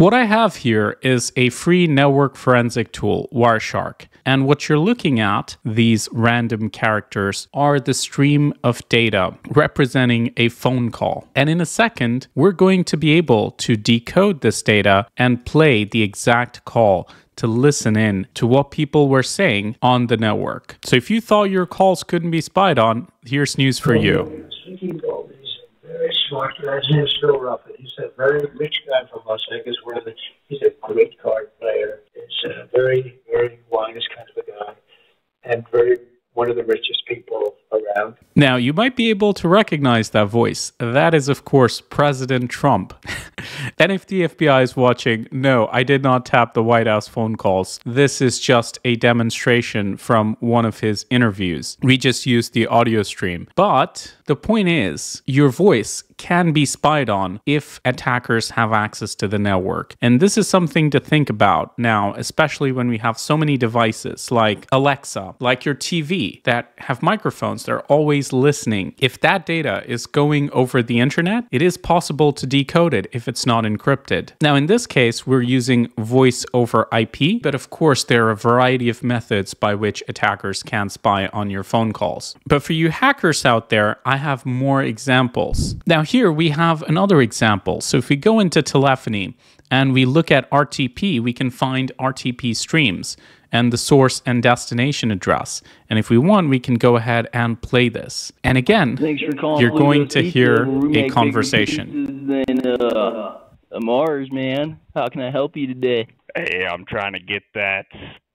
What I have here is a free network forensic tool, Wireshark. And what you're looking at, these random characters, are the stream of data representing a phone call. And in a second, we're going to be able to decode this data and play the exact call to listen in to what people were saying on the network. So if you thought your calls couldn't be spied on, here's news for you. Guy. His name's Phil Ruffin. He's a very rich guy from Las Vegas. Of the, he's a great card player. He's a very, very wise kind of a guy, and very one of the richest people around. Now, you might be able to recognize that voice. That is, of course, President Trump. and if the FBI is watching, no, I did not tap the White House phone calls. This is just a demonstration from one of his interviews. We just used the audio stream. But the point is, your voice can be spied on if attackers have access to the network. And this is something to think about now, especially when we have so many devices like Alexa, like your TV that have microphones that are always listening. If that data is going over the internet, it is possible to decode it if it's not encrypted. Now, in this case, we're using voice over IP, but of course, there are a variety of methods by which attackers can spy on your phone calls. But for you hackers out there, I have more examples. Now, here we have another example. So if we go into telephony and we look at RTP, we can find RTP streams and the source and destination address. And if we want, we can go ahead and play this. And again, you're going to hear a conversation. Than, uh, Mars, man. How can I help you today? Hey, I'm trying to get that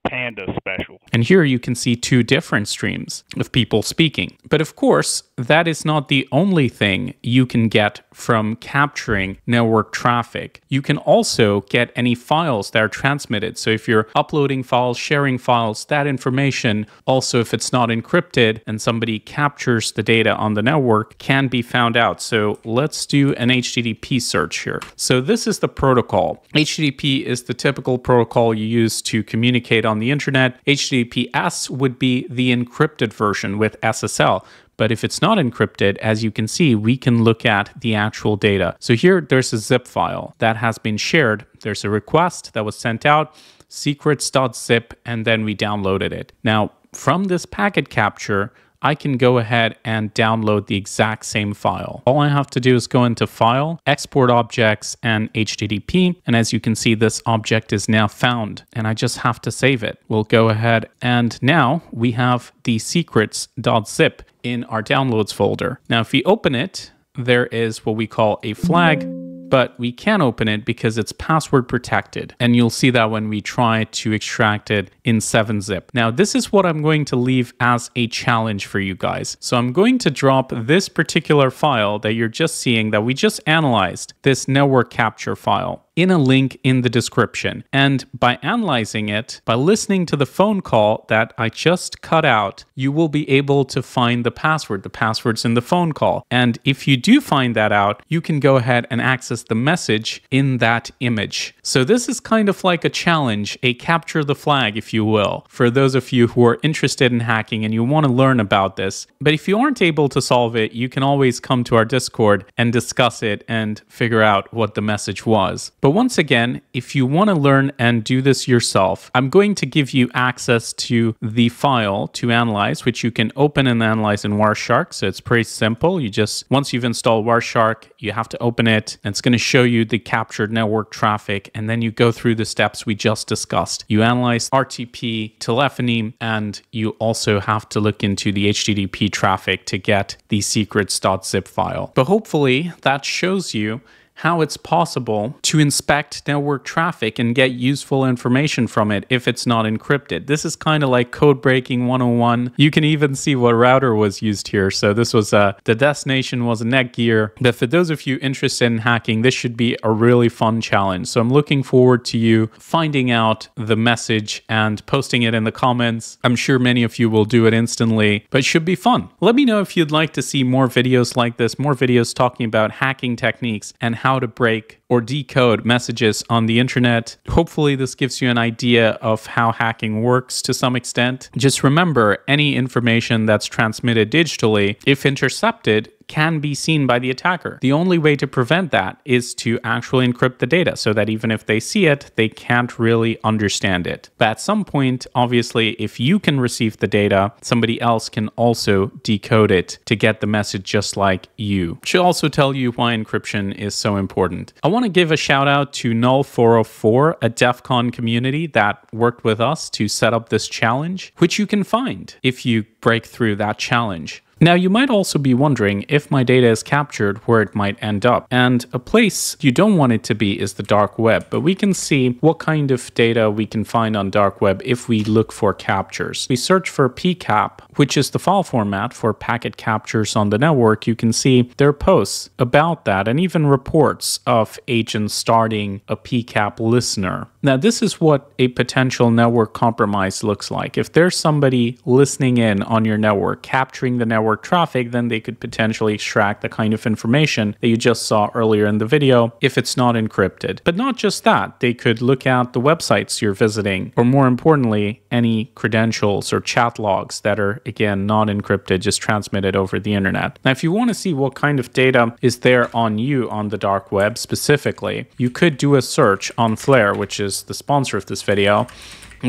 Panda special. And here you can see two different streams of people speaking. But of course, that is not the only thing you can get from capturing network traffic. You can also get any files that are transmitted. So if you're uploading files, sharing files, that information, also if it's not encrypted and somebody captures the data on the network, can be found out. So let's do an HTTP search here. So this is the protocol. HTTP is the typical protocol you use to communicate on the internet. HTTPS would be the encrypted version with SSL. But if it's not encrypted, as you can see, we can look at the actual data. So here there's a zip file that has been shared. There's a request that was sent out, secrets.zip, and then we downloaded it. Now, from this packet capture, I can go ahead and download the exact same file. All I have to do is go into File, Export Objects, and HTTP. And as you can see, this object is now found, and I just have to save it. We'll go ahead, and now we have the secrets.zip in our downloads folder. Now, if we open it, there is what we call a flag but we can open it because it's password protected. And you'll see that when we try to extract it in 7-zip. Now, this is what I'm going to leave as a challenge for you guys. So I'm going to drop this particular file that you're just seeing that we just analyzed, this network capture file in a link in the description. And by analyzing it, by listening to the phone call that I just cut out, you will be able to find the password. The password's in the phone call. And if you do find that out, you can go ahead and access the message in that image. So this is kind of like a challenge, a capture the flag, if you will, for those of you who are interested in hacking and you want to learn about this. But if you aren't able to solve it, you can always come to our Discord and discuss it and figure out what the message was. But once again, if you want to learn and do this yourself, I'm going to give you access to the file to analyze, which you can open and analyze in Wireshark. So it's pretty simple. You just, once you've installed Wireshark, you have to open it and it's going to show you the captured network traffic. And then you go through the steps we just discussed. You analyze RTP, telephony, and you also have to look into the HTTP traffic to get the secrets.zip file. But hopefully that shows you how it's possible to inspect network traffic and get useful information from it if it's not encrypted. This is kind of like code breaking 101. You can even see what router was used here. So this was uh, the destination was a Netgear. But for those of you interested in hacking, this should be a really fun challenge. So I'm looking forward to you finding out the message and posting it in the comments. I'm sure many of you will do it instantly, but it should be fun. Let me know if you'd like to see more videos like this, more videos talking about hacking techniques and how to break or decode messages on the internet. Hopefully, this gives you an idea of how hacking works to some extent. Just remember any information that's transmitted digitally, if intercepted, can be seen by the attacker. The only way to prevent that is to actually encrypt the data so that even if they see it, they can't really understand it. But at some point, obviously, if you can receive the data, somebody else can also decode it to get the message just like you. Should also tell you why encryption is so important. I want to give a shout out to Null404, a DEF CON community that worked with us to set up this challenge, which you can find if you break through that challenge. Now, you might also be wondering if my data is captured where it might end up. And a place you don't want it to be is the dark web, but we can see what kind of data we can find on dark web if we look for captures. We search for PCAP, which is the file format for packet captures on the network. You can see there are posts about that and even reports of agents starting a PCAP listener. Now, this is what a potential network compromise looks like. If there's somebody listening in on your network, capturing the network traffic, then they could potentially extract the kind of information that you just saw earlier in the video if it's not encrypted. But not just that, they could look at the websites you're visiting, or more importantly, any credentials or chat logs that are, again, not encrypted, just transmitted over the internet. Now, if you want to see what kind of data is there on you on the dark web specifically, you could do a search on Flare, which is the sponsor of this video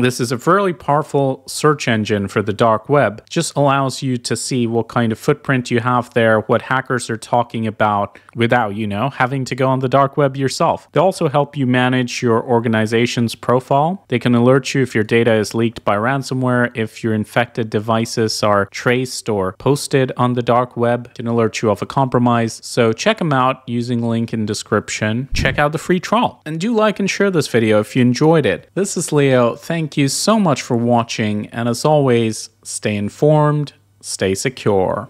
this is a fairly powerful search engine for the dark web. Just allows you to see what kind of footprint you have there, what hackers are talking about without, you know, having to go on the dark web yourself. They also help you manage your organization's profile. They can alert you if your data is leaked by ransomware, if your infected devices are traced or posted on the dark web, can alert you of a compromise. So check them out using link in description. Check out the free trial and do like and share this video if you enjoyed it. This is Leo. Thank Thank you so much for watching, and as always, stay informed, stay secure.